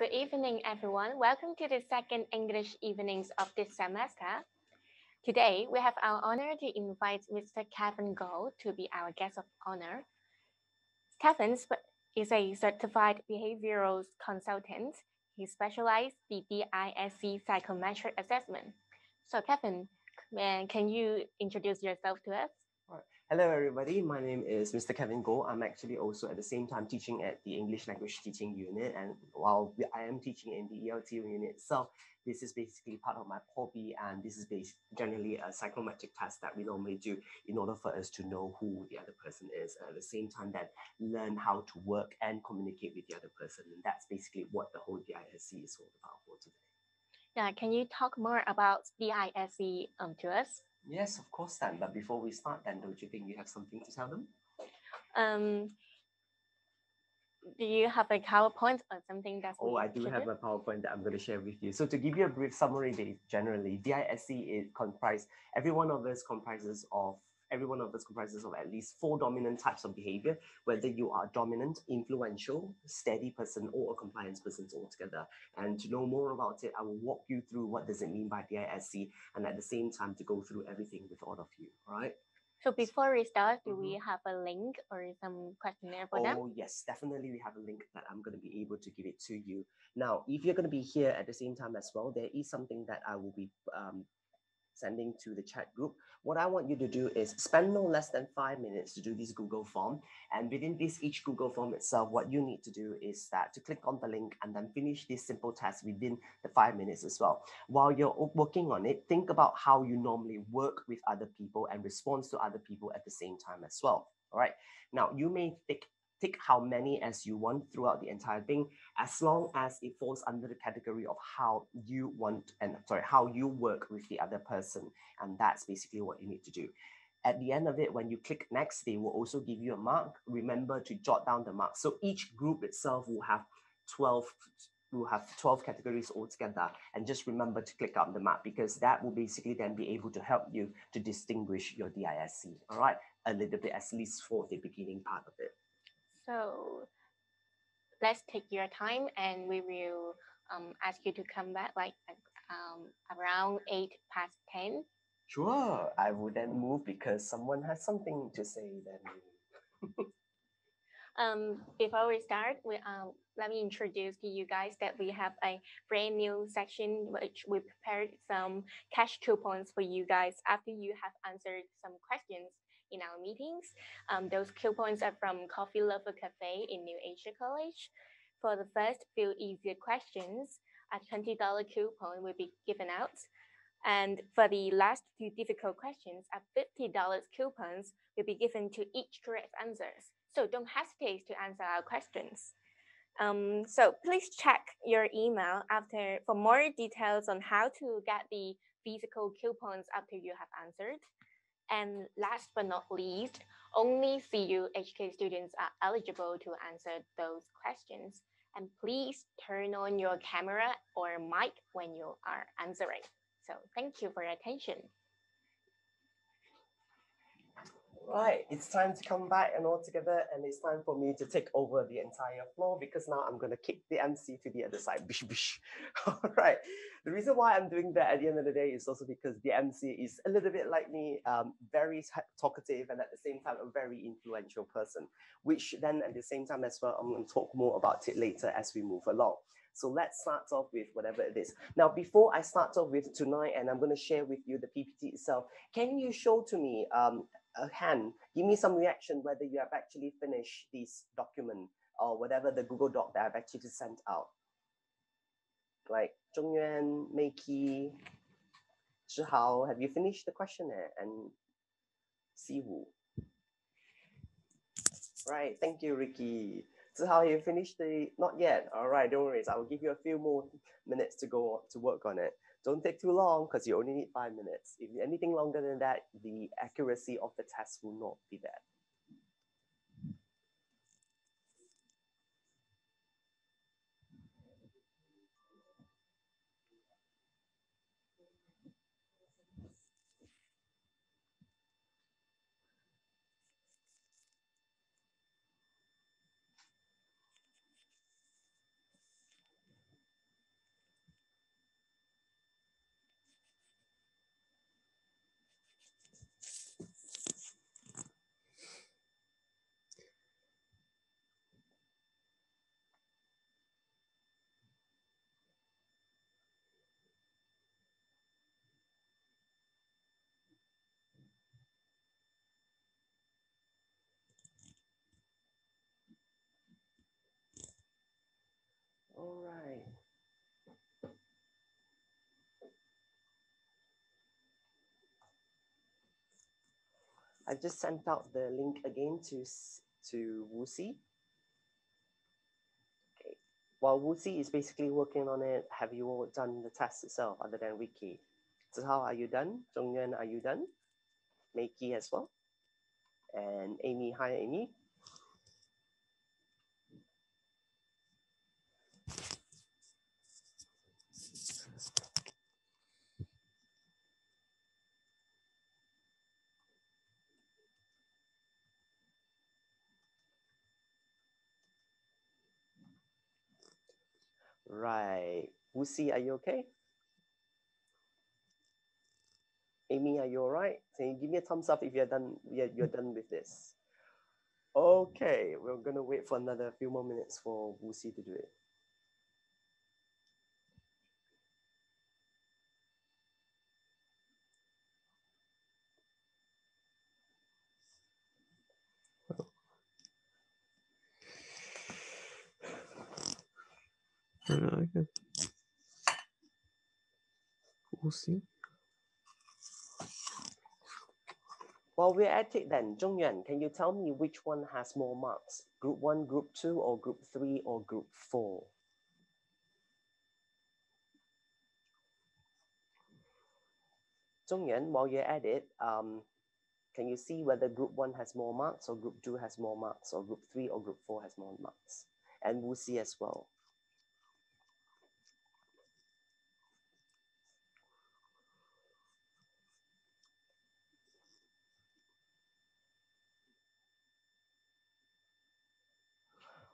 Good evening, everyone. Welcome to the second English evenings of this semester. Today, we have our honor to invite Mr. Kevin Goh to be our guest of honor. Kevin is a certified behavioral consultant. He specializes the DISC psychometric assessment. So Kevin, uh, can you introduce yourself to us? Hello, everybody. My name is Mr. Kevin Goh. I'm actually also at the same time teaching at the English language teaching unit. And while I am teaching in the ELT unit itself, this is basically part of my hobby. And this is generally a psychometric test that we normally do in order for us to know who the other person is. And at the same time, that learn how to work and communicate with the other person. And that's basically what the whole DISC is all about for today. Yeah, can you talk more about DISC um, to us? Yes, of course, then. But before we start, then, don't you think you have something to tell them? Um, do you have a PowerPoint or something that's Oh, I do have a PowerPoint that I'm going to share with you. So to give you a brief summary, they generally, DISC is comprised, every one of us comprises of every one of us comprises of at least four dominant types of behavior, whether you are dominant, influential, steady person, or a compliance person altogether. And to know more about it, I will walk you through what does it mean by DISC and at the same time to go through everything with all of you, all right? So before we start, do mm -hmm. we have a link or some questionnaire for oh, them? Oh yes, definitely we have a link that I'm going to be able to give it to you. Now, if you're going to be here at the same time as well, there is something that I will be um, sending to the chat group. What I want you to do is spend no less than five minutes to do this Google form. And within this each Google form itself, what you need to do is that to click on the link and then finish this simple test within the five minutes as well. While you're working on it, think about how you normally work with other people and respond to other people at the same time as well. All right. Now, you may think Take how many as you want throughout the entire thing, as long as it falls under the category of how you want and sorry, how you work with the other person. And that's basically what you need to do. At the end of it, when you click next, they will also give you a mark. Remember to jot down the mark. So each group itself will have 12 will have 12 categories altogether and just remember to click on the map because that will basically then be able to help you to distinguish your DISC, all right? A little bit, at least for the beginning part of it. So let's take your time and we will um, ask you to come back like um, around 8 past 10. Sure, I will then move because someone has something to say then. um, before we start, we, um, let me introduce to you guys that we have a brand new section which we prepared some cash coupons for you guys after you have answered some questions in our meetings. Um, those coupons are from Coffee Lover Cafe in New Asia College. For the first few easier questions, a $20 coupon will be given out. And for the last few difficult questions, a $50 coupons will be given to each correct answers. So don't hesitate to answer our questions. Um, so please check your email after for more details on how to get the physical coupons after you have answered. And last but not least, only CU HK students are eligible to answer those questions. And please turn on your camera or mic when you are answering. So thank you for your attention. Right, it's time to come back and all together, and it's time for me to take over the entire floor because now I'm going to kick the MC to the other side. Bish, bish. All right. The reason why I'm doing that at the end of the day is also because the MC is a little bit like me, um, very talkative, and at the same time, a very influential person, which then at the same time as well, I'm going to talk more about it later as we move along. So let's start off with whatever it is. Now, before I start off with tonight, and I'm going to share with you the PPT itself, can you show to me um, hand, give me some reaction whether you have actually finished this document or whatever the Google Doc that I've actually sent out. Like Zhongyuan, Meiki, Zhihao, have you finished the questionnaire? And Siwu. Right, thank you, Ricky. Zhihao, you finished the, not yet. All right, don't worry. I will give you a few more minutes to go to work on it. Don't take too long because you only need five minutes. If anything longer than that, the accuracy of the test will not be there. All right. I just sent out the link again to, to Wusi. Okay. While Wusi is basically working on it, have you all done the test itself other than Wiki? So how are you done? Zhongyuan, are you done? Meiki as well. And Amy, hi Amy. Right. Wusi, are you okay? Amy, are you all right? Can you give me a thumbs up if you're done, you're, you're done with this? Okay, we're gonna wait for another few more minutes for Wusi to do it. We'll see. While we're at it then, Zhongyuan, can you tell me which one has more marks? Group one, group two, or group three, or group four? Zhongyuan, while you're at it, um, can you see whether group one has more marks or group two has more marks or group three or group four has more marks? And see as well.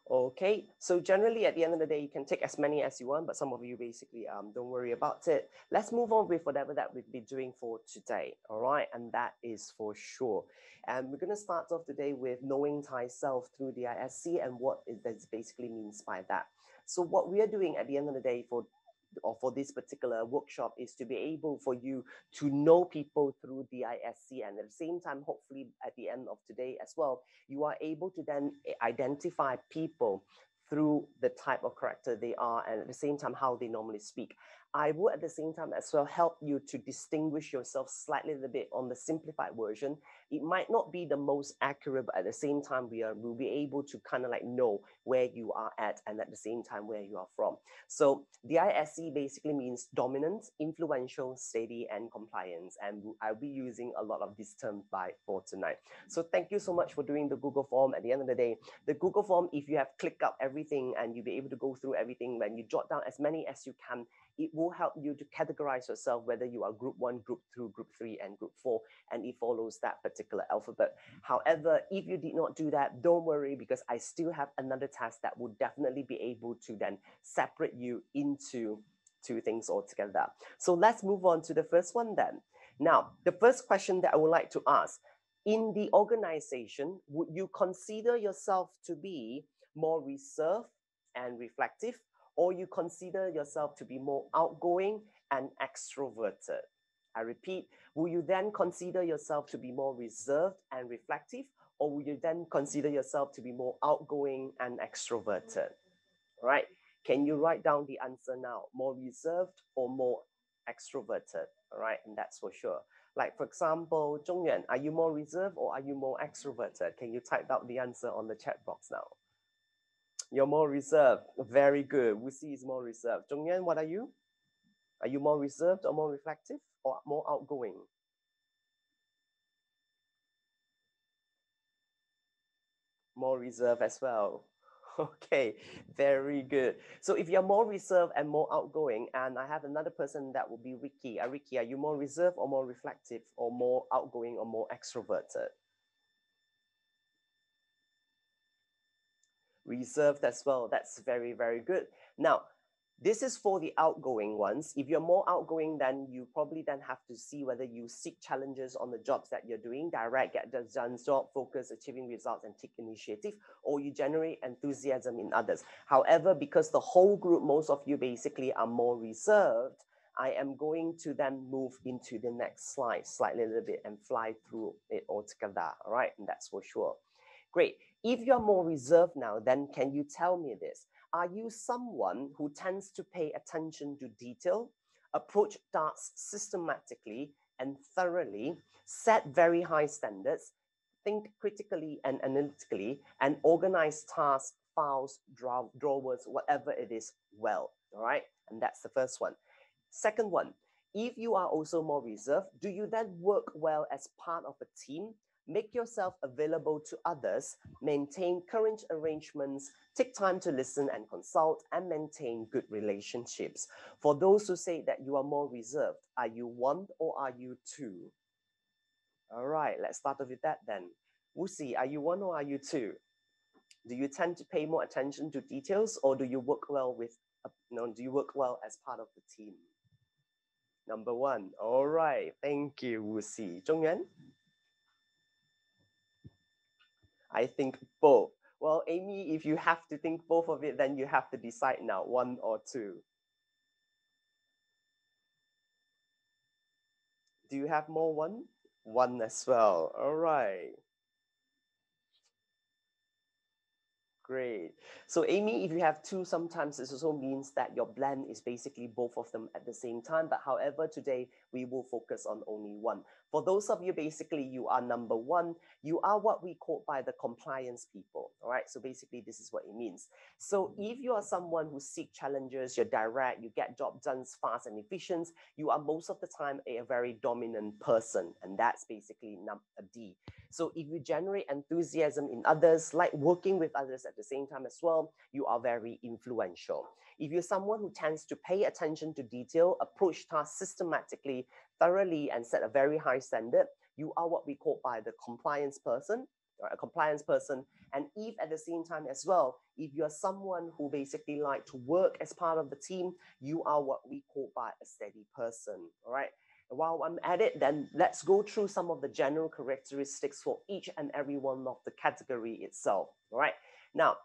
Okay, so generally at the end of the day, you can take as many as you want, but some of you basically um, don't worry about it. Let's move on with whatever that we've been doing for today, all right? And that is for sure. And we're gonna start off today with knowing thyself through the ISC and what it basically means by that. So what we are doing at the end of the day for or for this particular workshop is to be able for you to know people through DISC and at the same time, hopefully at the end of today as well, you are able to then identify people through the type of character they are and at the same time how they normally speak. I will at the same time as well help you to distinguish yourself slightly a bit on the simplified version. It might not be the most accurate, but at the same time, we are will be able to kind of like know where you are at and at the same time where you are from. So DISC basically means dominant, influential, steady, and compliance. And I'll be using a lot of these terms by for tonight. So thank you so much for doing the Google form. At the end of the day, the Google form, if you have clicked up everything and you'll be able to go through everything, when you jot down as many as you can, it will help you to categorize yourself whether you are group one, group two, group three, and group four, and it follows that particular alphabet. Mm-hmm. However, if you did not do that, don't worry because I still have another test that would definitely be able to then separate you into two things altogether. So let's move on to the first one then. Now, the first question that I would like to ask, in the organization, would you consider yourself to be more reserved and reflective or you consider yourself to be more outgoing and extroverted. I repeat, will you then consider yourself to be more reserved and reflective, or will you then consider yourself to be more outgoing and extroverted? Right, can you write down the answer now? More reserved or more extroverted? All right, and that's for sure. Like for example, Zhongyuan, are you more reserved or are you more extroverted? Can you type out the answer on the chat box now? You're more reserved. Very good. Wusi is more reserved. Zhongyuan, what are you? Are you more reserved or more reflective or more outgoing? More reserved as well. Okay, very good. So if you're more reserved and more outgoing, and I have another person that will be Ricky. Uh, Ricky, are you more reserved or more reflective or more outgoing or more extroverted? Reserved as well. That's very, very good. Now, this is for the outgoing ones. If you're more outgoing, then you probably then have to see whether you seek challenges on the jobs that you're doing, direct, get the done job, focus, achieving results, and take initiative, or you generate enthusiasm in others. However, because the whole group, most of you basically are more reserved, I am going to then move into the next slide slightly a little bit and fly through it altogether. All right, and that's for sure. Great. If you're more reserved now, then can you tell me this? Are you someone who tends to pay attention to detail, approach tasks systematically and thoroughly, set very high standards, think critically and analytically, and organize tasks, files, draw, drawers, whatever it is, well. All right. And that's the first one. Second one, if you are also more reserved, do you then work well as part of a team? Make yourself available to others, maintain current arrangements, take time to listen and consult, and maintain good relationships. For those who say that you are more reserved, are you one or are you two? All right, let's start off with that then. Wusi, are you one or are you two? Do you tend to pay more attention to details or do you work well with, uh, no, do you work well as part of the team? Number one. All right, thank you, Wusi. Zhongyuan? I think both. Well, Amy, if you have to think both of it, then you have to decide now, one or two. Do you have more one? One as well. All right. Great. So Amy, if you have two, sometimes this also means that your blend is basically both of them at the same time. But however, today we will focus on only one. For those of you, basically, you are number one. You are what we call by the compliance people. All right. So basically, this is what it means. So if you are someone who seek challenges, you're direct, you get job done fast and efficient, you are most of the time a, very dominant person. And that's basically number D. So if you generate enthusiasm in others, like working with others at the same time as well, you are very influential. If you're someone who tends to pay attention to detail, approach tasks systematically, thoroughly, and set a very high standard, you are what we call by the compliance person, or a compliance person. And if at the same time as well, if you're someone who basically like to work as part of the team, you are what we call by a steady person. All right while I'm at it, then let's go through some of the general characteristics for each and every one of the category itself. All right. Now,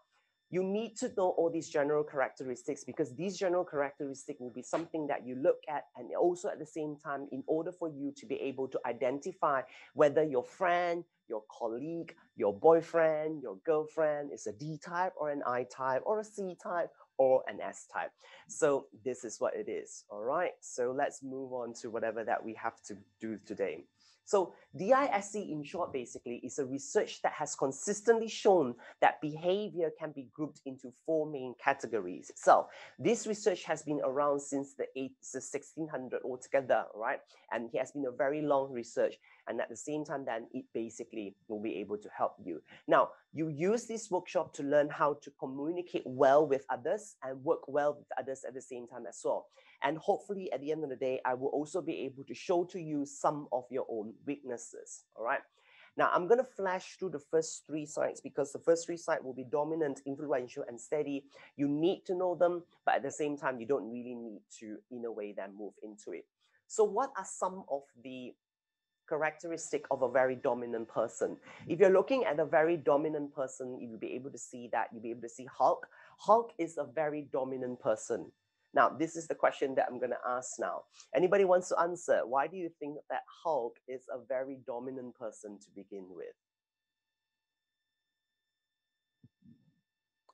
you need to know all these general characteristics because these general characteristics will be something that you look at and also at the same time in order for you to be able to identify whether your friend your colleague your boyfriend your girlfriend is a d type or an i type or a c type or an S type. So this is what it is. All right. So let's move on to whatever that we have to do today. So DISC in short basically is a research that has consistently shown that behavior can be grouped into four main categories. So this research has been around since the, eight, the 1600 altogether, right? And it has been a very long research and at the same time then it basically will be able to help you now you use this workshop to learn how to communicate well with others and work well with others at the same time as well and hopefully at the end of the day i will also be able to show to you some of your own weaknesses all right now I'm going to flash through the first three sites because the first three sites will be dominant, influential, and steady. You need to know them, but at the same time, you don't really need to, in a way, then move into it. So what are some of the characteristic of a very dominant person. If you're looking at a very dominant person, you'll be able to see that, you'll be able to see Hulk. Hulk is a very dominant person. Now, this is the question that I'm going to ask now. Anybody wants to answer? Why do you think that Hulk is a very dominant person to begin with?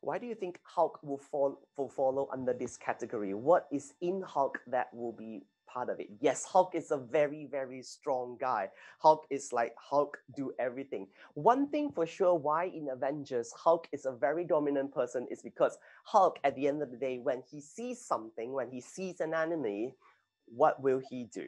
Why do you think Hulk will, fall, will follow under this category? What is in Hulk that will be part of it. Yes, Hulk is a very, very strong guy. Hulk is like Hulk do everything. One thing for sure why in Avengers Hulk is a very dominant person is because Hulk at the end of the day when he sees something, when he sees an enemy, what will he do?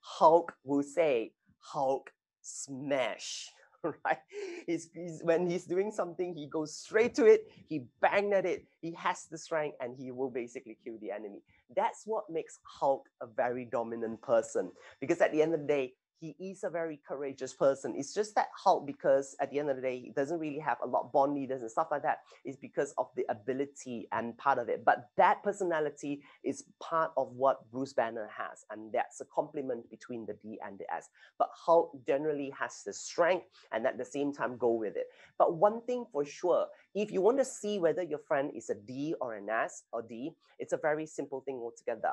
Hulk will say Hulk smash right? He's, he's, when he's doing something, he goes straight to it, he banged at it, he has the strength, and he will basically kill the enemy. That's what makes Hulk a very dominant person. Because at the end of the day, he is a very courageous person. It's just that Hulk, because at the end of the day, he doesn't really have a lot of bond leaders and stuff like that, is because of the ability and part of it. But that personality is part of what Bruce Banner has, and that's a complement between the D and the S. But Hulk generally has the strength and at the same time go with it. But one thing for sure, if you want to see whether your friend is a D or an S or D, it's a very simple thing altogether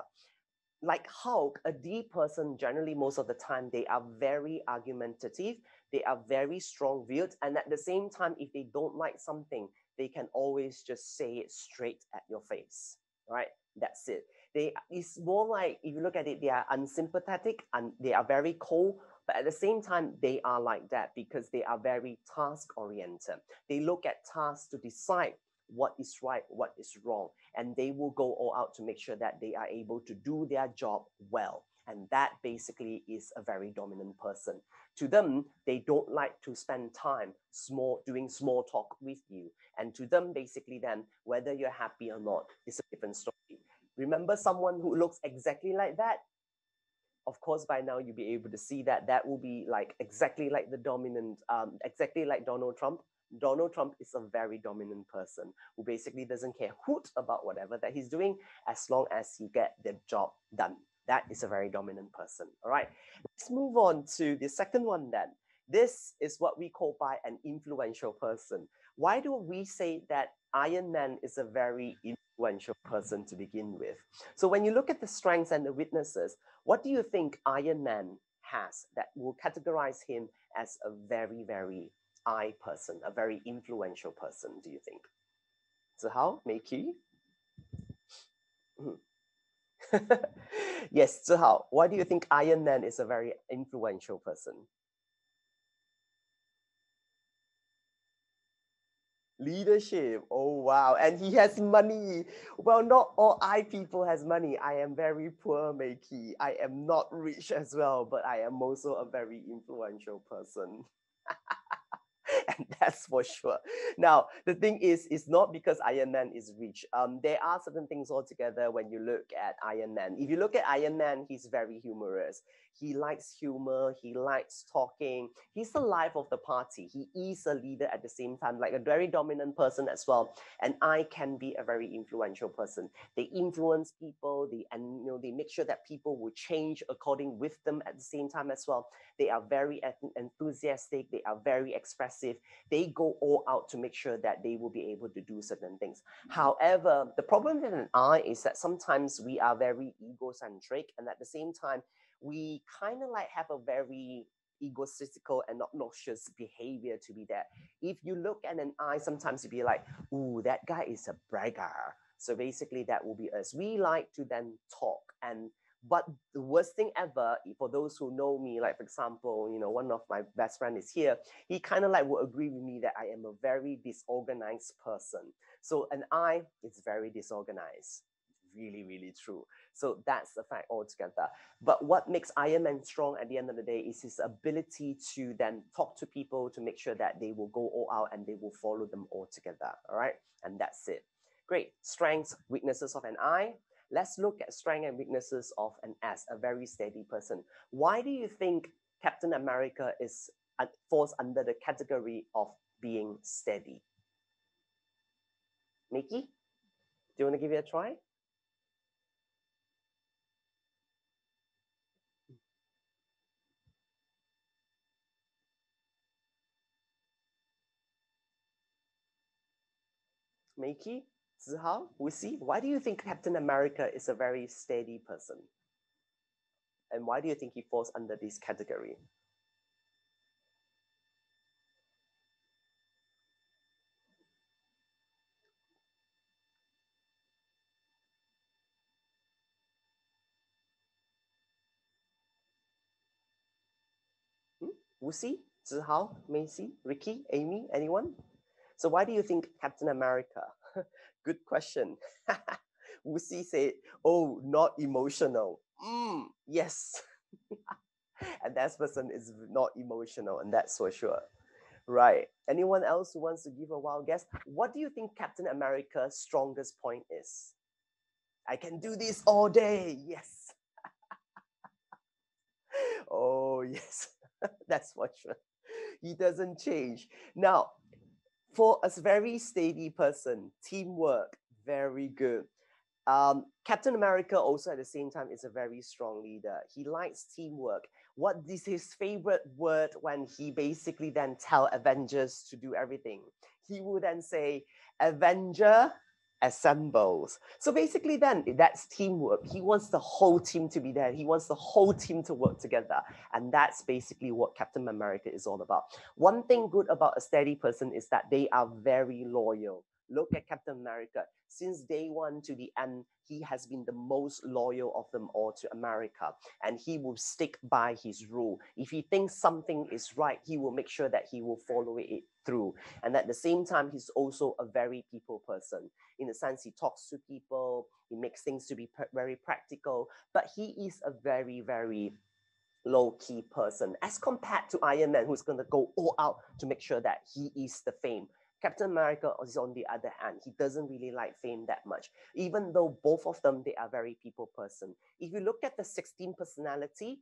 like Hulk, a D person, generally most of the time, they are very argumentative, they are very strong willed, and at the same time, if they don't like something, they can always just say it straight at your face, right? That's it. They it's more like if you look at it, they are unsympathetic and they are very cold, but at the same time, they are like that because they are very task oriented. They look at tasks to decide what is right, what is wrong, and they will go all out to make sure that they are able to do their job well. And that basically is a very dominant person. To them, they don't like to spend time small doing small talk with you. And to them, basically, then whether you're happy or not is a different story. Remember someone who looks exactly like that? Of course, by now you'll be able to see that that will be like exactly like the dominant, um, exactly like Donald Trump. Donald Trump is a very dominant person who basically doesn't care hoot about whatever that he's doing as long as he get the job done. That is a very dominant person. All right. Let's move on to the second one then. This is what we call by an influential person. Why do we say that Iron Man is a very influential person to begin with? So when you look at the strengths and the weaknesses, what do you think Iron Man has that will categorize him as a very, very I person, a very influential person, do you think? How, Meiki? Hmm. yes, Zihao, why do you think Iron Man is a very influential person? Leadership. Oh wow. And he has money. Well, not all I people has money. I am very poor, Meiki. I am not rich as well, but I am also a very influential person. and that's for sure. Now, the thing is, it's not because Iron Man is rich. Um, there are certain things altogether when you look at Iron Man. If you look at Iron Man, he's very humorous. He likes humor. He likes talking. He's the life of the party. He is a leader at the same time, like a very dominant person as well. And I can be a very influential person. They influence people. They and you know they make sure that people will change according with them at the same time as well. They are very enthusiastic. They are very expressive. They go all out to make sure that they will be able to do certain things. However, the problem with an I is that sometimes we are very egocentric, and at the same time, we kind of like have a very egotistical and obnoxious behavior to be there. If you look at an eye, sometimes you'd be like, ooh, that guy is a bragger. So basically that will be us. We like to then talk and but the worst thing ever, for those who know me, like for example, you know, one of my best friend is here. He kind of like will agree with me that I am a very disorganized person. So an I is very disorganized. Really, really true. So that's the fact altogether. But what makes Iron Man strong at the end of the day is his ability to then talk to people to make sure that they will go all out and they will follow them all together. All right. And that's it. Great. Strengths, weaknesses of an I. Let's look at strengths and weaknesses of an S, a very steady person. Why do you think Captain America is falls under the category of being steady? Mickey, do you want to give it a try? Meiki, Zihao, see. why do you think Captain America is a very steady person? And why do you think he falls under this category? Hmm? Wuxi, Zihao, Macy, Ricky, Amy, anyone? So why do you think Captain America? Good question. Wuxi said, oh, not emotional. Mm, yes. and that person is not emotional, and that's for sure. Right. Anyone else who wants to give a wild guess? What do you think Captain America's strongest point is? I can do this all day. Yes. oh, yes. That's for sure. He doesn't change. Now, for a very steady person, teamwork, very good. Um, Captain America also at the same time is a very strong leader. He likes teamwork. What is his favorite word when he basically then tell Avengers to do everything? He will then say, Avenger assembles. So basically, then that's teamwork. He wants the whole team to be there. He wants the whole team to work together. And that's basically what Captain America is all about. One thing good about a steady person is that they are very loyal. Look at Captain America. Since day one to the end, he has been the most loyal of them all to America, and he will stick by his rule. If he thinks something is right, he will make sure that he will follow it through. And at the same time, he's also a very people person. In the sense, he talks to people, he makes things to be very practical, but he is a very, very low key person as compared to Iron Man, who's going to go all out to make sure that he is the fame. Captain America is on the other hand, he doesn't really like fame that much, even though both of them, they are very people person. If you look at the 16 personality,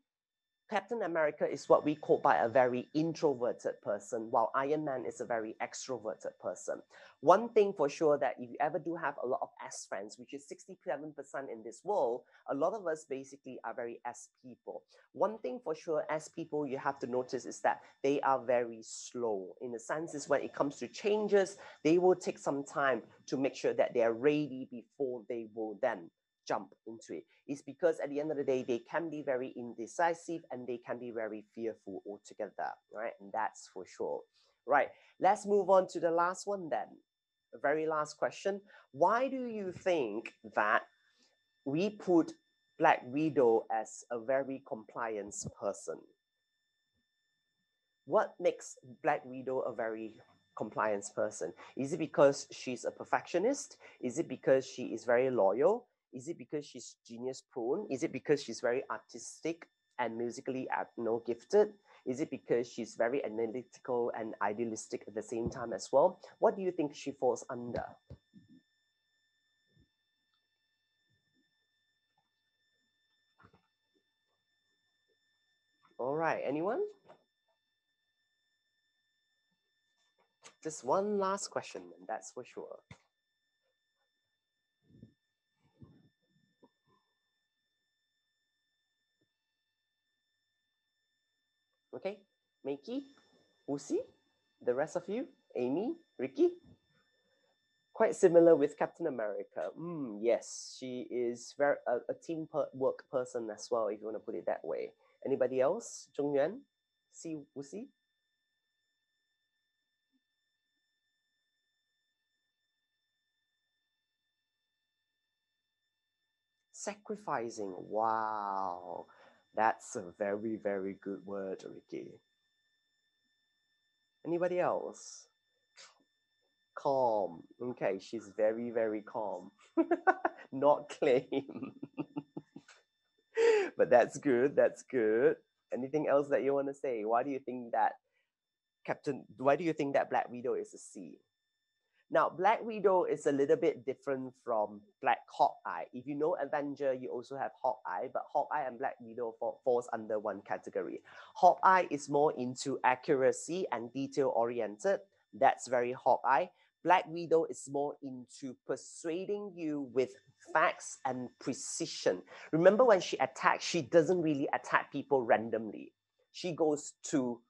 Captain America is what we call by a very introverted person, while Iron Man is a very extroverted person. One thing for sure that if you ever do have a lot of S friends, which is 67% in this world, a lot of us basically are very S people. One thing for sure, S people, you have to notice is that they are very slow. In the sense is when it comes to changes, they will take some time to make sure that they are ready before they will then jump into it. Is because at the end of the day they can be very indecisive and they can be very fearful altogether right? And that's for sure. Right let's move on to the last one then. The very last question. Why do you think that we put black widow as a very compliance person? What makes black widow a very compliance person? Is it because she's a perfectionist? Is it because she is very loyal is it because she's genius prone? Is it because she's very artistic and musically uh, you know, gifted? Is it because she's very analytical and idealistic at the same time as well? What do you think she falls under? All right, anyone? Just one last question, and that's for sure. Okay, Makey, Usi, the rest of you, Amy, Ricky. Quite similar with Captain America. Mm, yes, she is very a, team per work person as well, if you want to put it that way. Anybody else? Zhong Yuan, Si Wusi? Sacrificing. Wow. That's a very, very good word, Ricky. Anybody else? Calm. Okay, she's very, very calm. Not claim. but that's good. That's good. Anything else that you want to say? Why do you think that Captain? Why do you think that Black Widow is a C? Now, Black Widow is a little bit different from Black Hawkeye. If you know Avenger, you also have Hawkeye, but Hawkeye and Black Widow fall, falls under one category. Hawkeye is more into accuracy and detail oriented. That's very Hawkeye. Black Widow is more into persuading you with facts and precision. Remember when she attacks, she doesn't really attack people randomly. She goes to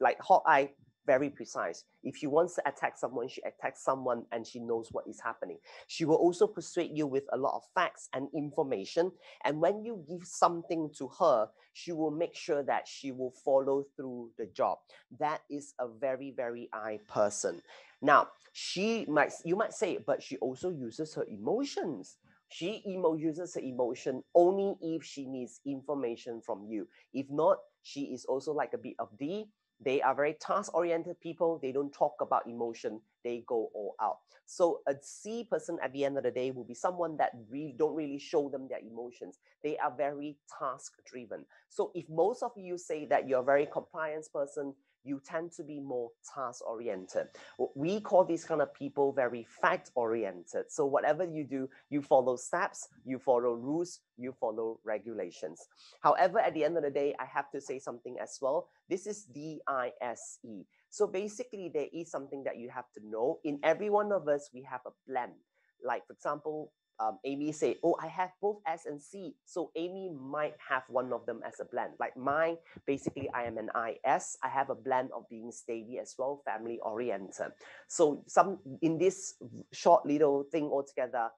like Hawkeye very precise. If she wants to attack someone, she attacks someone and she knows what is happening. She will also persuade you with a lot of facts and information. And when you give something to her, she will make sure that she will follow through the job. That is a very, very I person. Now, she might, you might say, but she also uses her emotions. She emo uses her emotion only if she needs information from you. If not, she is also like a bit of D they are very task oriented people. They don't talk about emotion. They go all out. So a C person at the end of the day will be someone that really don't really show them their emotions. They are very task driven. So if most of you say that you're a very compliance person, you tend to be more task oriented. We call these kind of people very fact oriented. So whatever you do, you follow steps, you follow rules, you follow regulations. However, at the end of the day, I have to say something as well. This is DISC. So basically, there is something that you have to know. In every one of us, we have a blend. Like, for example, um, Amy said, oh, I have both S and C. So Amy might have one of them as a blend. Like mine, basically, I am an IS. I have a blend of being steady as well, family oriented. So some in this short little thing altogether,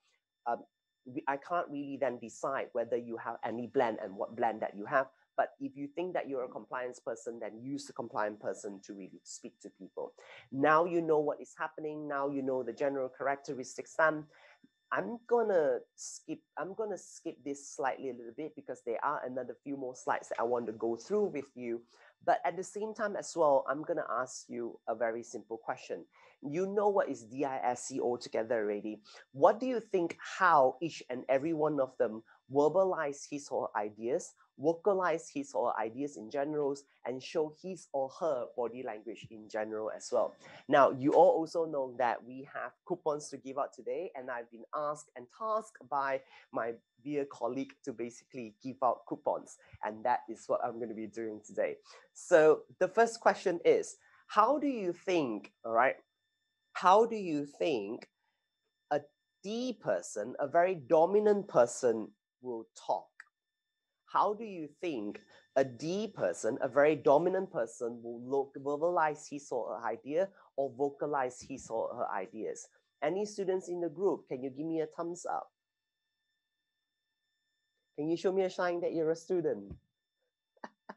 um, I can't really then decide whether you have any blend and what blend that you have. But if you think that you're a compliance person, then use the compliant person to really speak to people. Now you know what is happening. Now you know the general characteristics. Then I'm gonna skip, I'm gonna skip this slightly a little bit because there are another few more slides that I want to go through with you. But at the same time as well, I'm gonna ask you a very simple question. You know what is DISC altogether already. What do you think how each and every one of them verbalize his or her ideas, vocalize his or her ideas in general, and show his or her body language in general as well. Now, you all also know that we have coupons to give out today, and I've been asked and tasked by my dear colleague to basically give out coupons, and that is what I'm going to be doing today. So the first question is, how do you think, all right, how do you think a D person, a very dominant person will talk. How do you think a D person, a very dominant person, will look, verbalize his or her idea or vocalize his or her ideas? Any students in the group, can you give me a thumbs up? Can you show me a sign that you're a student?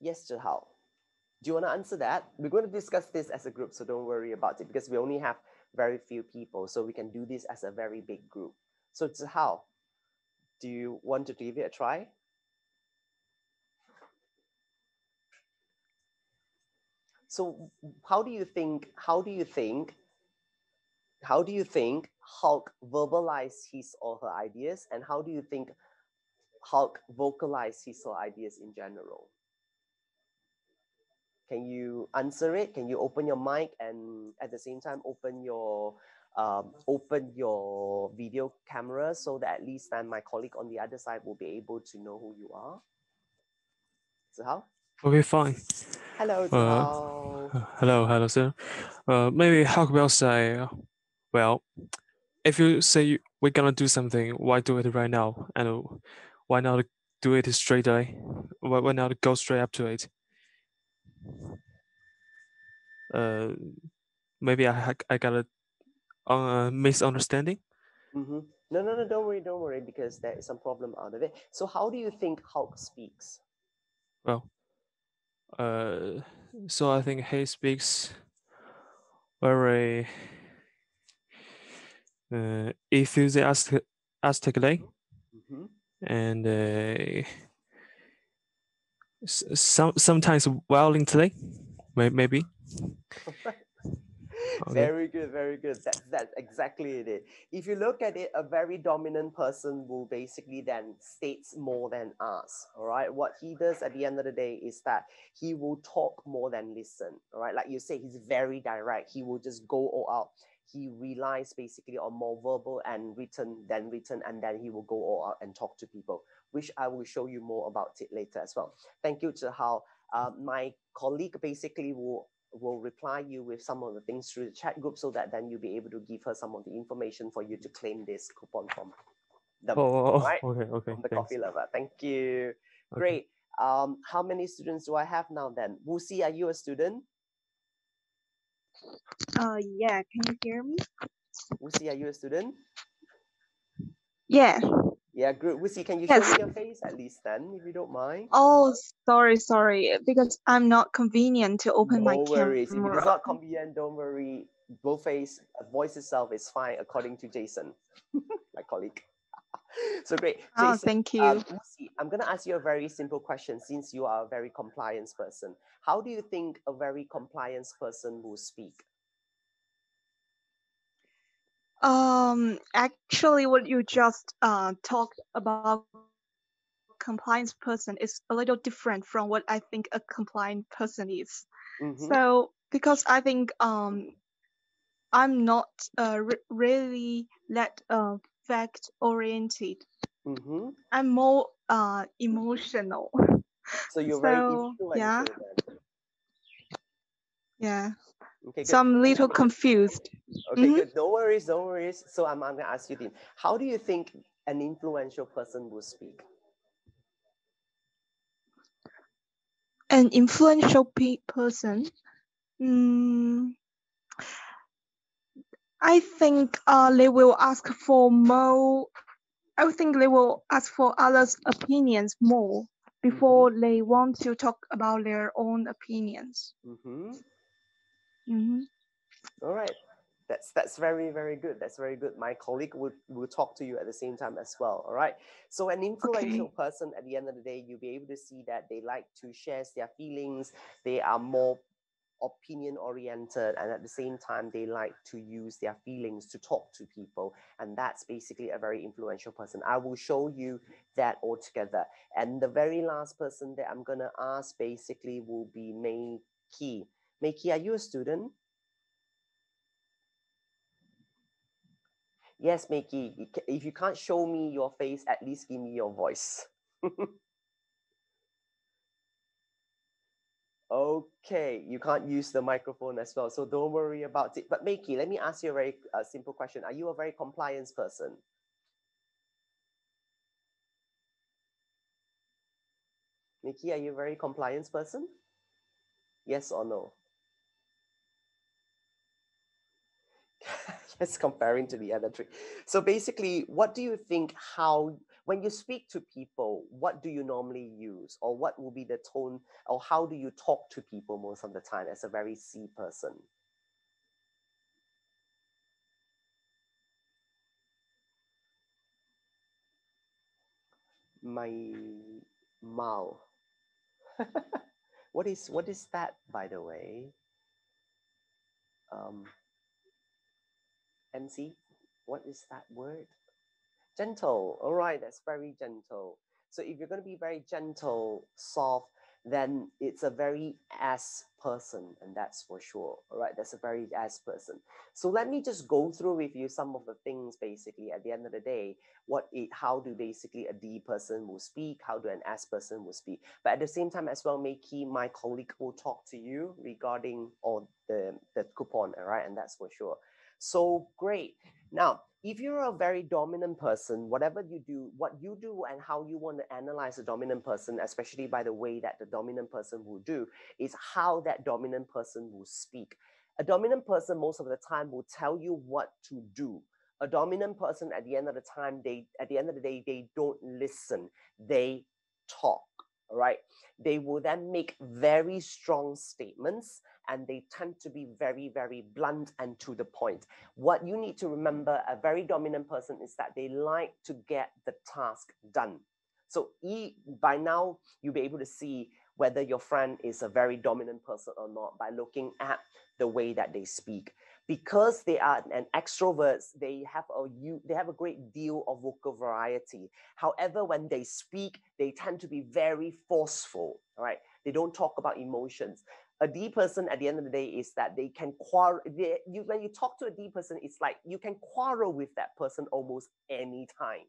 yes, Jahal. Do you want to answer that? We're going to discuss this as a group, so don't worry about it because we only have very few people, so we can do this as a very big group. So how? Do you want to give it a try? So how do you think, how do you think, how do you think Hulk verbalize his or her ideas and how do you think Hulk vocalize his or ideas in general? Can you answer it? Can you open your mic and at the same time open your um, open your video camera so that at least then my colleague on the other side will be able to know who you are? So how? Okay, fine. Hello, uh, hello, hello, sir. Uh, maybe how about say, well, if you say we're gonna do something, why do it right now? And why not do it straight away? Why, why not go straight up to it? Uh, maybe I I got a uh, misunderstanding. Mm-hmm. No, no, no, don't worry, don't worry, because there is some problem out of it. So, how do you think Hulk speaks? Well, uh, so I think he speaks very uh, enthusiastically mm-hmm. and uh, some sometimes violently, maybe. Okay. Very good, very good. That's that's exactly it. If you look at it, a very dominant person will basically then states more than us. All right. What he does at the end of the day is that he will talk more than listen. All right. Like you say, he's very direct. He will just go all out. He relies basically on more verbal and written than written, and then he will go all out and talk to people, which I will show you more about it later as well. Thank you, Zhihao. Uh, my colleague basically will will reply you with some of the things through the chat group so that then you'll be able to give her some of the information for you to claim this coupon from the oh, right? okay, okay. From the thanks. coffee lover. Thank you. Okay. Great. Um, how many students do I have now then? Wusi, are you a student? Uh, yeah, can you hear me? Wusi, are you a student? Yeah. Yeah, good. Wusi, can you yes. show me your face at least then, if you don't mind? Oh, sorry, sorry. Because I'm not convenient to open no my worries. camera. If it's not convenient, don't worry. Both face, voice itself is fine according to Jason, my colleague. so great. Oh, Jason, oh, thank you. Um, I'm going to ask you a very simple question since you are a very compliance person. How do you think a very compliance person will speak? Um, actually, what you just uh, talked about compliance person is a little different from what I think a compliant person is. Mm-hmm. So, because I think um, I'm not uh, re- really that uh, fact oriented. Mm-hmm. I'm more uh, emotional. So you're so, very. Yeah. Yeah. Okay, so I'm a little confused. Okay, mm-hmm. good. No worries, no worries. So I'm, I'm going to ask you, Dean, how do you think an influential person will speak? An influential pe- person? Mm, I think uh, they will ask for more. I think they will ask for others' opinions more before they want to talk about their own opinions. Mm-hmm. hmm Mm-hmm. All right. That's that's very very good. That's very good. My colleague will will talk to you at the same time as well. All right. So an influential person at the end of the day, you'll be able to see that they like to share their feelings. They are more opinion oriented and at the same time they like to use their feelings to talk to people and that's basically a very influential person i will show you that all together and the very last person that i'm going to ask basically will be Mei Ki. Ki, are you a student Yes, Mickey, if you can't show me your face, at least give me your voice. okay, you can't use the microphone as well, so don't worry about it. But Mickey, let me ask you a very uh, simple question. Are you a very compliance person? Mickey, are you a very compliance person? Yes or no? just comparing to the other three. So basically, what do you think how when you speak to people, what do you normally use or what will be the tone or how do you talk to people most of the time as a very C person? My Mao. what is what is that by the way? Um, MC, what is that word? Gentle. All right, that's very gentle. So if you're going to be very gentle, soft, then it's a very S person, and that's for sure. All right, that's a very S person. So let me just go through with you some of the things basically at the end of the day, what it, how do basically a D person will speak, how do an S person will speak. But at the same time as well, Meiki, my colleague will talk to you regarding all the, the coupon, all right, and that's for sure. So great. Now, if you're a very dominant person, whatever you do, what you do and how you want to analyze a dominant person, especially by the way that the dominant person will do, is how that dominant person will speak. A dominant person most of the time will tell you what to do. A dominant person at the end of the time, they at the end of the day, they don't listen. They talk. All right. They will then make very strong statements and they tend to be very, very blunt and to the point. What you need to remember, a very dominant person is that they like to get the task done. So e, by now, you'll be able to see whether your friend is a very dominant person or not by looking at the way that they speak. Because they are an extroverts, they have a you they have a great deal of vocal variety. However, when they speak, they tend to be very forceful. Right, they don't talk about emotions a D person at the end of the day is that they can quarrel. You, when you talk to a D person, it's like you can quarrel with that person almost any time.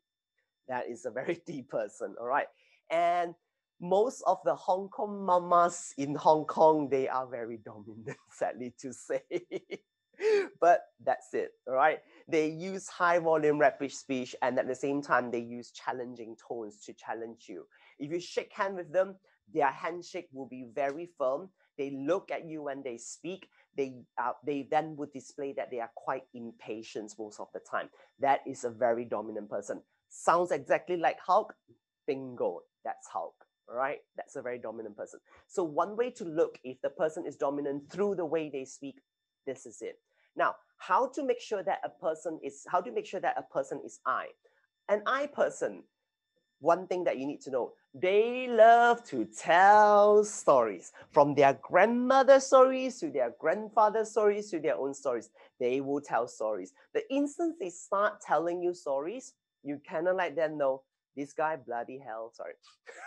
That is a very D person, all right? And most of the Hong Kong mamas in Hong Kong, they are very dominant, sadly to say. but that's it, all right? They use high volume rapid speech and at the same time, they use challenging tones to challenge you. If you shake hand with them, their handshake will be very firm they look at you when they speak. They, uh, they then would display that they are quite impatient most of the time. That is a very dominant person. Sounds exactly like Hulk. Bingo, that's Hulk. Right? That's a very dominant person. So one way to look if the person is dominant through the way they speak, this is it. Now, how to make sure that a person is, how to make sure that a person is I? An I person one thing that you need to know. They love to tell stories. From their grandmother stories to their grandfather stories to their own stories they will tell stories. The instant they start telling you stories you cannot let them know this guy bloody hell sorry.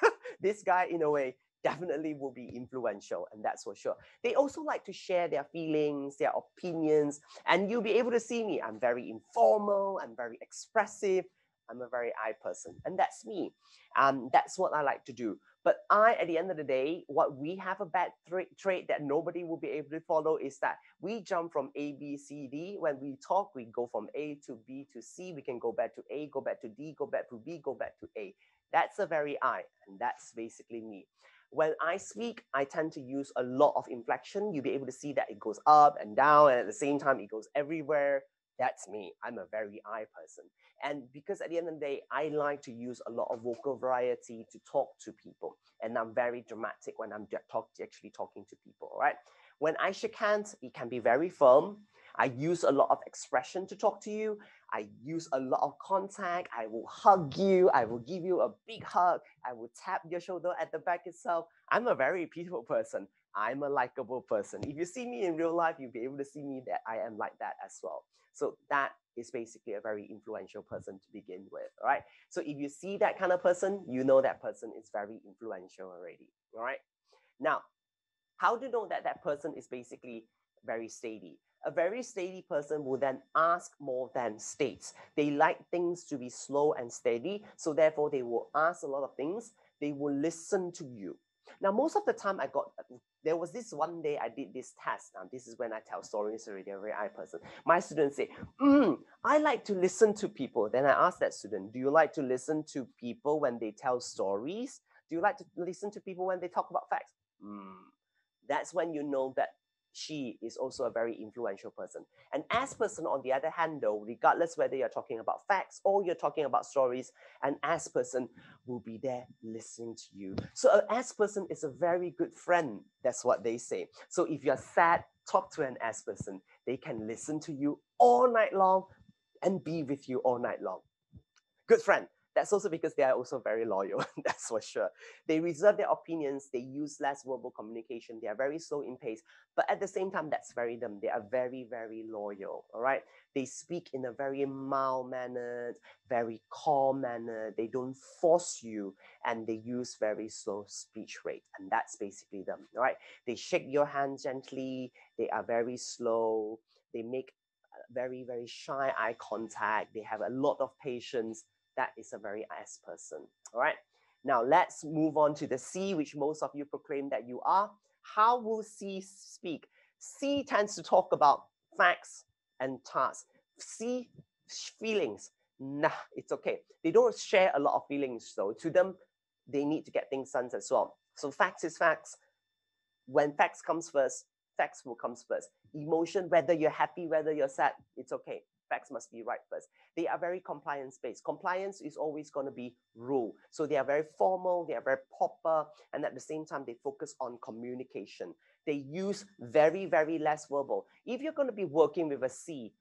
This guy in a way definitely will be influential and that's for sure. They also like to share their feelings their opinions and you'll be able to see me. I'm very informal i'm very expressive I'm a very I person, and that's me. Um, that's what I like to do. But I, at the end of the day, what we have a bad trait that nobody will be able to follow is that we jump from A, B, C, D. When we talk, we go from A to B to C. We can go back to A, go back to D, go back to B, go back to A. That's a very I, and that's basically me. When I speak, I tend to use a lot of inflection. You'll be able to see that it goes up and down, and at the same time, it goes everywhere That's me. I'm a very I person. And because at the end of the day, I like to use a lot of vocal variety to talk to people. And I'm very dramatic when I'm talk, actually talking to people, right? When I shake hands, it can be very firm. I use a lot of expression to talk to you. I use a lot of contact. I will hug you. I will give you a big hug. I will tap your shoulder at the back itself. I'm a very peaceful person. I'm a likable person. If you see me in real life, you'll be able to see me that I am like that as well. So that is basically a very influential person to begin with, right? So if you see that kind of person, you know that person is very influential already, right? Now, how to know that that person is basically very steady? A very steady person will then ask more than states. They like things to be slow and steady, so therefore they will ask a lot of things. They will listen to you. Now, most of the time I got, there was this one day I did this test. Now, this is when I tell stories already, a very I person. My students say, mm, I like to listen to people. Then I ask that student, do you like to listen to people when they tell stories? Do you like to listen to people when they talk about facts? Mm. That's when you know that she is also a very influential person. An S person, on the other hand, though, regardless whether you're talking about facts or you're talking about stories, an S person will be there listening to you. So an S person is a very good friend. That's what they say. So if you're sad, talk to an S person. They can listen to you all night long and be with you all night long. Good friend. That's also because they are also very loyal, that's for sure. They reserve their opinions, they use less verbal communication, they are very slow in pace, but at the same time, that's very them. They are very, very loyal, all right? They speak in a very mild manner, very calm manner, they don't force you, and they use very slow speech rate, and that's basically them, all right? They shake your hand gently, they are very slow, they make uh, very, very shy eye contact, they have a lot of patience, that is a very S person. All right. Now let's move on to the C, which most of you proclaim that you are. How will C speak? C tends to talk about facts and tasks. C feelings. Nah, it's okay. They don't share a lot of feelings though. To them, they need to get things done as well. So facts is facts. When facts comes first, facts will comes first. Emotion, whether you're happy, whether you're sad, it's okay facts must be right first. They are very compliance based. Compliance is always going to be rule. So they are very formal, they are very proper, and at the same time, they focus on communication. They use very, very less verbal. If you're going to be working with a C,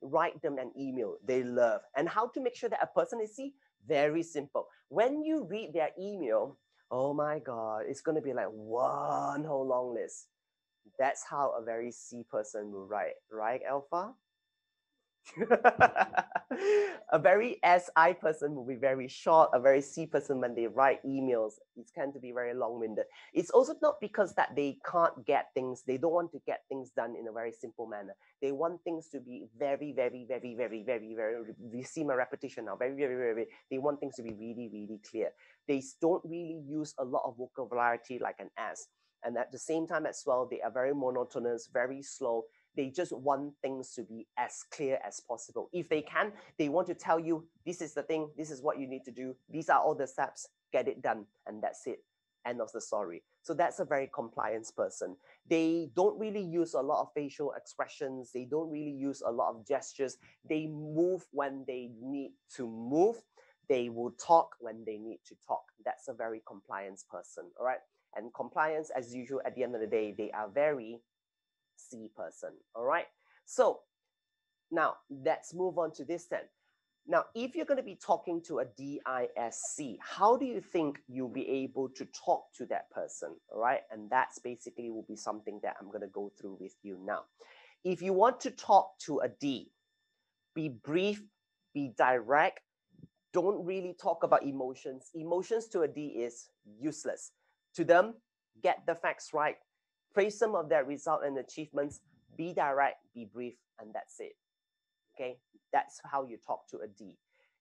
write them an email. They love. And how to make sure that a person is C? Very simple. When you read their email, oh my God, it's going to be like one whole long list. That's how a very C person will write, right, Alpha? a very SI person will be very short, a very C person when they write emails, it tend to be very long-winded. It's also not because that they can't get things, they don't want to get things done in a very simple manner. They want things to be very, very, very, very, very, very, we see my repetition now, very, very, very, very, they want things to be really, really clear. They don't really use a lot of vocabulary like an S. And at the same time as well, they are very monotonous, very slow, they just want things to be as clear as possible. If they can, they want to tell you, this is the thing, this is what you need to do, these are all the steps, get it done, and that's it. End of the story. So that's a very compliance person. They don't really use a lot of facial expressions. They don't really use a lot of gestures. They move when they need to move. They will talk when they need to talk. That's a very compliance person. All right. And compliance, as usual, at the end of the day, they are very C person. All right. So now let's move on to this then. Now, if you're going to be talking to a DISC, how do you think you'll be able to talk to that person? All right. And that's basically will be something that I'm going to go through with you now. If you want to talk to a D, be brief, be direct, don't really talk about emotions. Emotions to a D is useless. To them, get the facts right, praise some of their result and achievements, be direct, be brief, and that's it. Okay, that's how you talk to a D.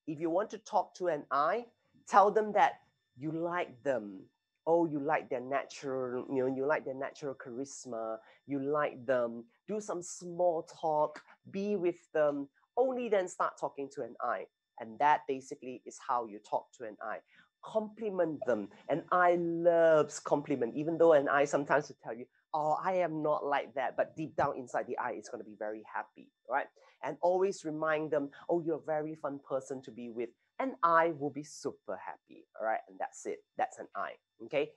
If you want to talk to an I, tell them that you like them. Oh, you like their natural, you know, you like their natural charisma, you like them. Do some small talk, be with them, only then start talking to an I. And that basically is how you talk to an I. Compliment them. And I loves compliment, even though an I sometimes will tell you, oh, I am not like that. But deep down inside the eye is going to be very happy, right? and always remind them, oh, you're a very fun person to be with. And I will be super happy. All right. And that's it. That's an I. Okay.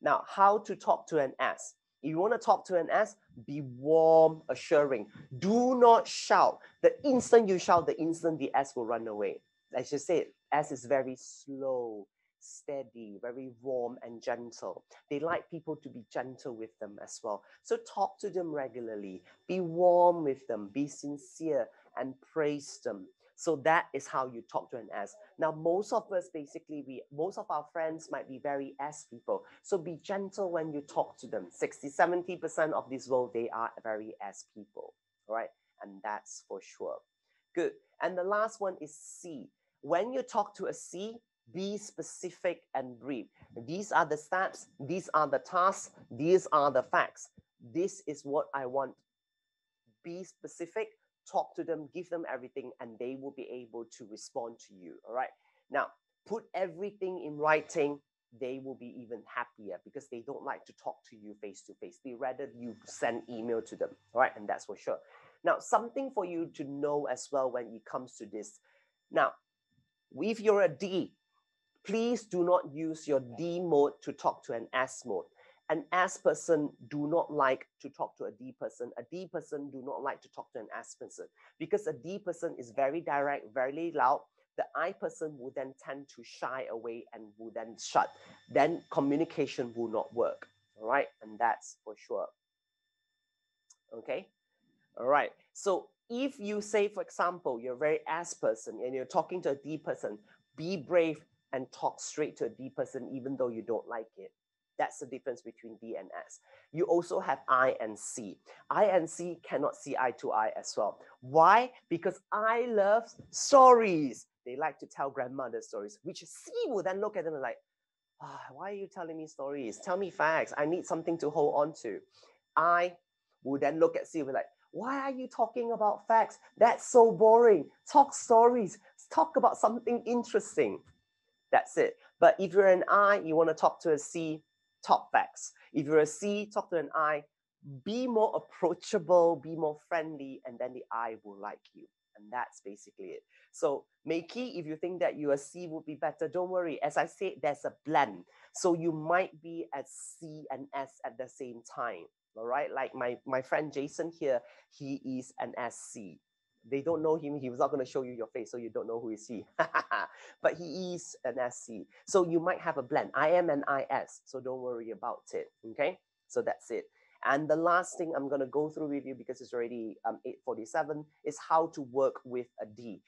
Now, how to talk to an S? If you want to talk to an S, be warm, assuring. Do not shout. The instant you shout, the instant the S will run away. As you said, S is very slow, steady, very warm and gentle. They like people to be gentle with them as well. So talk to them regularly. Be warm with them. Be sincere and praise them. So that is how you talk to an S. Now, most of us basically, we most of our friends might be very S people. So be gentle when you talk to them. 60, 70% of this world, they are very S people. All right. And that's for sure. Good. And the last one is C. When you talk to a C, be specific and brief. These are the steps, these are the tasks, these are the facts. This is what I want. Be specific, talk to them, give them everything, and they will be able to respond to you. All right. Now, put everything in writing. They will be even happier because they don't like to talk to you face to face. They rather you send email to them. All right. And that's for sure. Now, something for you to know as well when it comes to this. Now, if you're a D, please do not use your D mode to talk to an S mode. An S person do not like to talk to a D person. A D person do not like to talk to an S person because a D person is very direct, very loud. The I person will then tend to shy away and will then shut. Then communication will not work. All right. And that's for sure. Okay. All right. So if you say, for example, you're a very S person and you're talking to a D person, be brave and talk straight to a D person, even though you don't like it. That's the difference between D and S. You also have I and C. I and C cannot see eye to eye as well. Why? Because I love stories. They like to tell grandmother stories, which C will then look at them and like, oh, why are you telling me stories? Tell me facts. I need something to hold on to. I will then look at C and be like, why are you talking about facts? That's so boring. Talk stories. Talk about something interesting. That's it. But if you're an I, you want to talk to a C, talk facts. If you're a C, talk to an I, be more approachable, be more friendly, and then the I will like you. And that's basically it. So, Meiki, if you think that you a C would be better, don't worry. As I said, there's a blend. So you might be at C and S at the same time. All right. Like my, my friend Jason here, he is an SC they don't know him, he was not going to show you your face, so you don't know who is he. but he is an SC. So you might have a blend. I am an IS, so don't worry about it. Okay, so that's it. And the last thing I'm going to go through with you because it's already um, 8:47 is how to work with a D.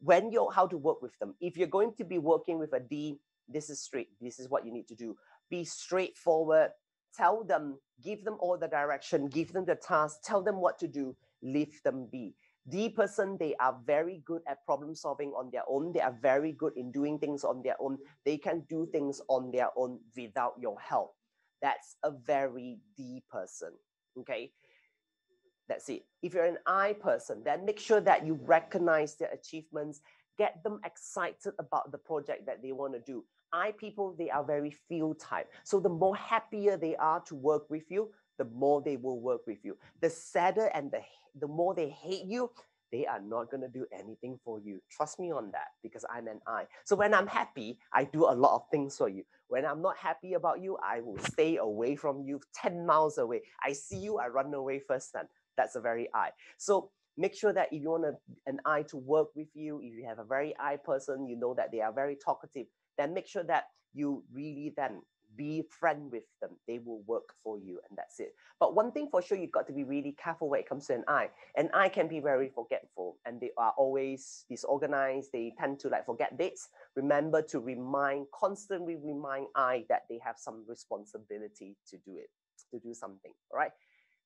When you're how to work with them. If you're going to be working with a D, this is straight. This is what you need to do. Be straightforward. Tell them, give them all the direction, give them the task, tell them what to do, leave them be D person, they are very good at problem solving on their own. They are very good in doing things on their own. They can do things on their own without your help. That's a very D person. Okay. That's it. If you're an I person, then make sure that you recognize their achievements, get them excited about the project that they want to do. I people, they are very feel type. So the more happier they are to work with you, the more they will work with you. The sadder and the the more they hate you, they are not going to do anything for you. Trust me on that because I'm an I. So when I'm happy, I do a lot of things for you. When I'm not happy about you, I will stay away from you 10 miles away. I see you, I run away first then. That's a very I. So make sure that if you want a, an I to work with you, if you have a very I person, you know that they are very talkative, then make sure that you really then be friend with them. They will work for you, and that's it. But one thing for sure, you've got to be really careful when it comes to an I. An I can be very forgetful, and they are always disorganized. They tend to like forget dates. Remember to remind, constantly remind I that they have some responsibility to do it, to do something. All right.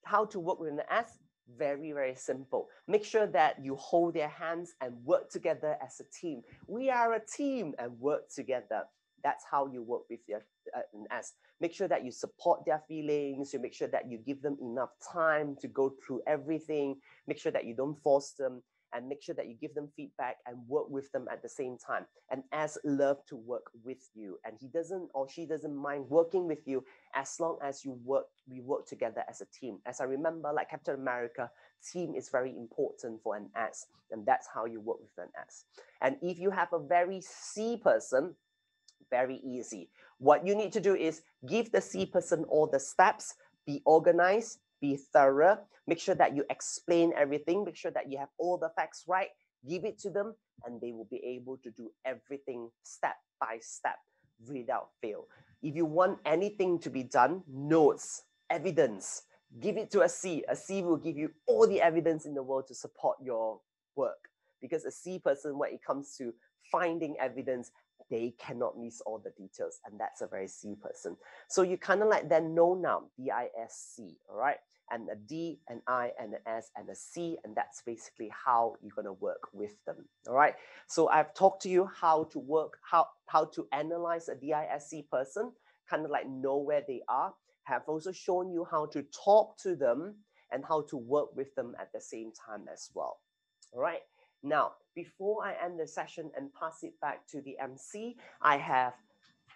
How to work with an S? Very, very simple. Make sure that you hold their hands and work together as a team. We are a team and work together. That's how you work with your uh, S. Make sure that you support their feelings. You make sure that you give them enough time to go through everything. Make sure that you don't force them. and make sure that you give them feedback and work with them at the same time. And S love to work with you, and he doesn't or she doesn't mind working with you as long as you work we work together as a team. As I remember, like Captain America, team is very important for an S, and that's how you work with an S. And if you have a very C person, very easy. What you need to do is give the C person all the steps, be organized, be thorough, make sure that you explain everything, make sure that you have all the facts right, give it to them, and they will be able to do everything step by step without fail. If you want anything to be done, notes, evidence, give it to a C. A C will give you all the evidence in the world to support your work. Because a C person, when it comes to finding evidence, they cannot miss all the details. And that's a very C person. So you kind of like then know now, D-I-S-C, all right? And a D, an I, and an S, and a C, and that's basically how you're gonna work with them, all right? So I've talked to you how to work, how, how to analyze a D-I-S-C person, kind of like know where they are, have also shown you how to talk to them and how to work with them at the same time as well, all right? Now, before I end the session and pass it back to the MC, I have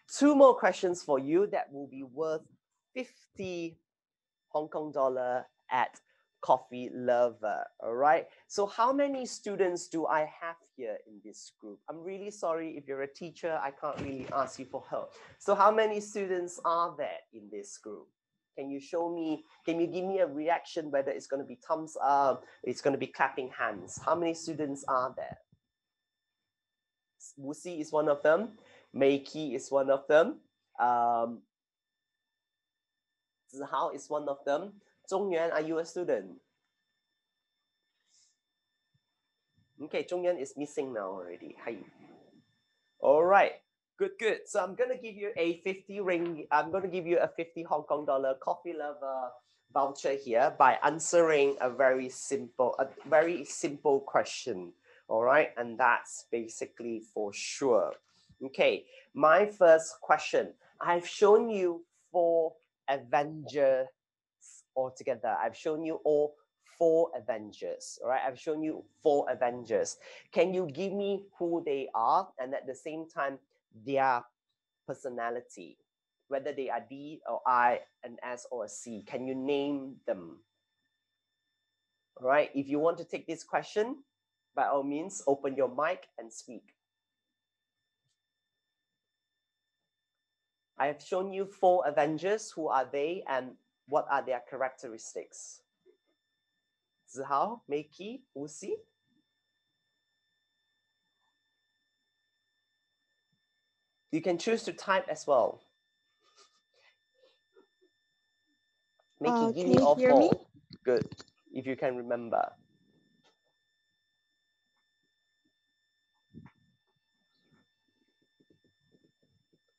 two more questions for you that will be worth 50 Hong Kong dollar at Coffee Lover. All right. So, how many students do I have here in this group? I'm really sorry if you're a teacher, I can't really ask you for help. So, how many students are there in this group? Can you show me, can you give me a reaction whether it's going to be thumbs up, it's going to be clapping hands? How many students are there? Wuxi is one of them. Meiki is one of them. Um, Zihao is one of them. Zhongyuan, are you a student? Okay, Zhongyuan is missing now already. Hi. All right. Good, good. So I'm gonna give you a 50 ring. I'm gonna give you a 50 Hong Kong dollar coffee lover voucher here by answering a very simple, a very simple question. All right, and that's basically for sure. Okay, my first question. I've shown you four Avengers altogether. I've shown you all four Avengers. All right, I've shown you four Avengers. Can you give me who they are and at the same time their personality, whether they are D or I, an S or a C. Can you name them? All right, if you want to take this question, by all means, open your mic and speak. I have shown you four Avengers. Who are they and what are their characteristics? Zihao, Meiki, Wuxi? You can choose to type as well. Make Uh, it give can me you hear me? four. Good. If you can remember.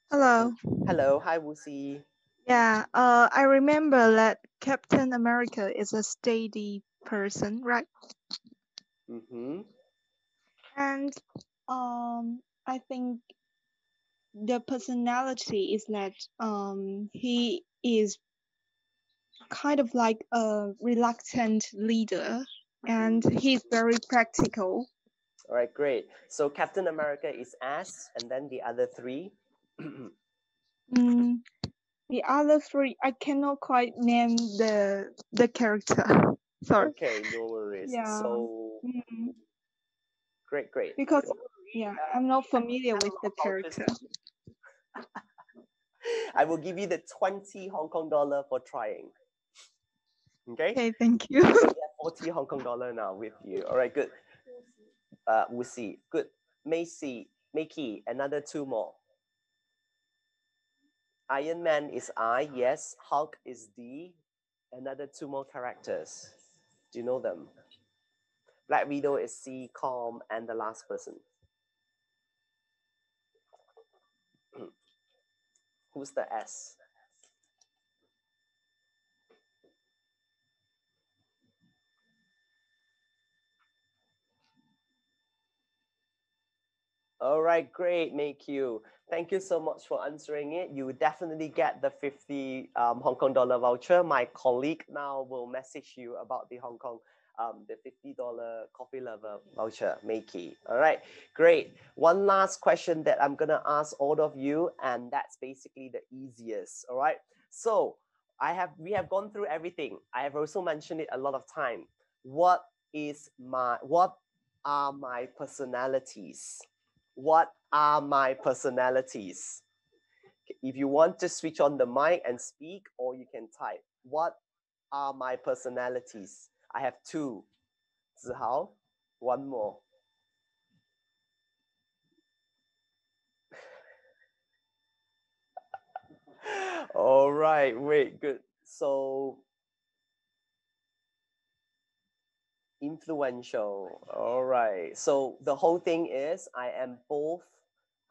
Hello. Hello, hi Wuxi. Yeah, uh, I remember that Captain America is a steady person, right? Mm-hmm. And um, I think the personality is that um, he is kind of like a reluctant leader, and he's very practical. All right, great. So Captain America is S, and then the other three. Mm, the other three, I cannot quite name the the character. Sorry. okay, no worries. Yeah. So Mm, great, great. because yeah, I'm not familiar with the character. I will give you the 20 Hong Kong dollar for trying. Okay? Okay, thank you. So 40 Hong Kong dollar now with you. All right, good. Uh, we'll see. Good. Macy, Mickey, another two more. Iron Man is I, yes. Hulk is D. Another two more characters. Do you know them? Black Widow is C, Calm, and the last person. Who's the S? All right, great, make you. Thank you so much for answering it. You definitely get the 50 um, Hong Kong dollar voucher. My colleague now will message you about the Hong Kong um, the $50 coffee lover voucher, Meiki. All right, great. One last question that I'm gonna ask all of you, and that's basically the easiest. All right. So I have we have gone through everything. I have also mentioned it a lot of time. What is my what are my personalities? What are my personalities? If you want to switch on the mic and speak, or you can type. What are my personalities? I have two. Zihao, one more. All right, wait, good. So influential. All right. So the whole thing is I am both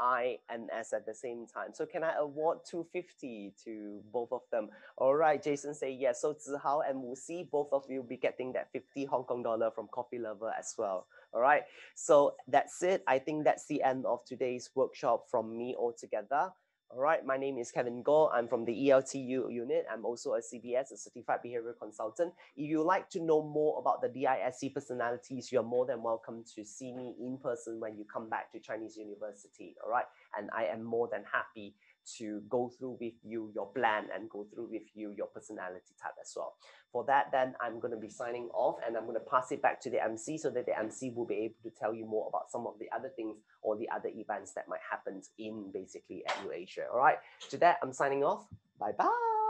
I and S at the same time. So can I award 250 to both of them? All right, Jason say yes. So Zihao and Wu Si, both of you be getting that 50 Hong Kong dollar from Coffee Lover as well. All right. So that's it. I think that's the end of today's workshop from me altogether. All right, my name is Kevin Goh. I'm from the ELTU unit. I'm also a CBS, a Certified Behavioral Consultant. If you'd like to know more about the DISC personalities, you're more than welcome to see me in person when you come back to Chinese University. All right, and I am more than happy to go through with you your plan and go through with you your personality type as well. For that, then I'm going to be signing off and I'm going to pass it back to the MC so that the MC will be able to tell you more about some of the other things or the other events that might happen in basically New Asia. All right. To that, I'm signing off. Bye bye.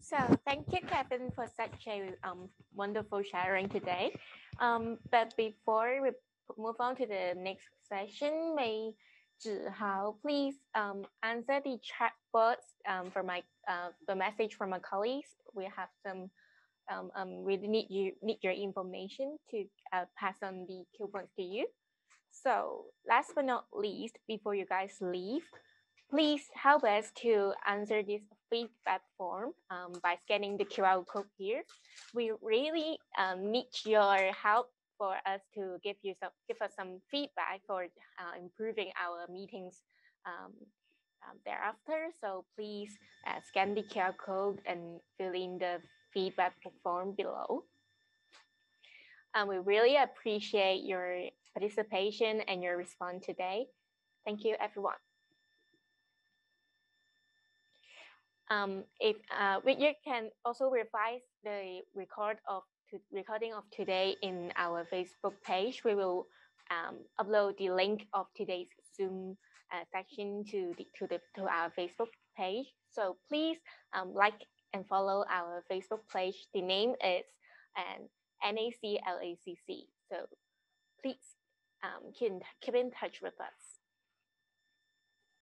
So thank you, Kevin, for such a um, wonderful sharing today. Um, but before we move on to the next session, may Zihao please um, answer the chat box um, for my uh, the message from my colleagues. We have some um, um, we need you need your information to uh, pass on the coupons to you. So last but not least, before you guys leave, please help us to answer this feedback form um, by scanning the QR code here. We really um, need your help for us to give you some give us some feedback for uh, improving our meetings um, um thereafter. So please uh, scan the QR code and fill in the feedback form below. And we really appreciate your participation and your response today. Thank you, everyone. Um, if uh, you can also revise the record of recording of today in our Facebook page. We will um, upload the link of today's Zoom uh, section to the to the to our Facebook page. So please um, like and follow our Facebook page. The name is um, NACLACC. So please um, keep, keep in touch with us.